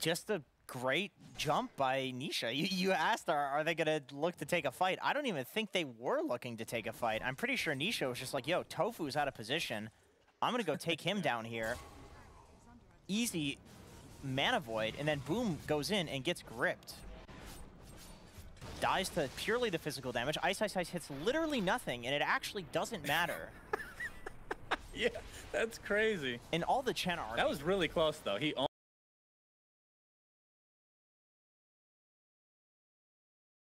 just a great jump by Nisha. You, you asked, are, are they going to look to take a fight? I don't even think they were looking to take a fight. I'm pretty sure Nisha was just like, yo, Tofu's out of position. I'm going to go take him down here. Easy mana void, and then boom goes in and gets gripped. Dies to purely the physical damage. Ice Ice Ice hits literally nothing, and it actually doesn't matter. yeah, that's crazy. And all the Chen are. That was really close, though. He